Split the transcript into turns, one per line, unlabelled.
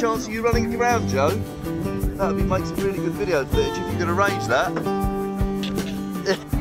chance of you running around, Joe? That would be, make some really good video footage if you could arrange that.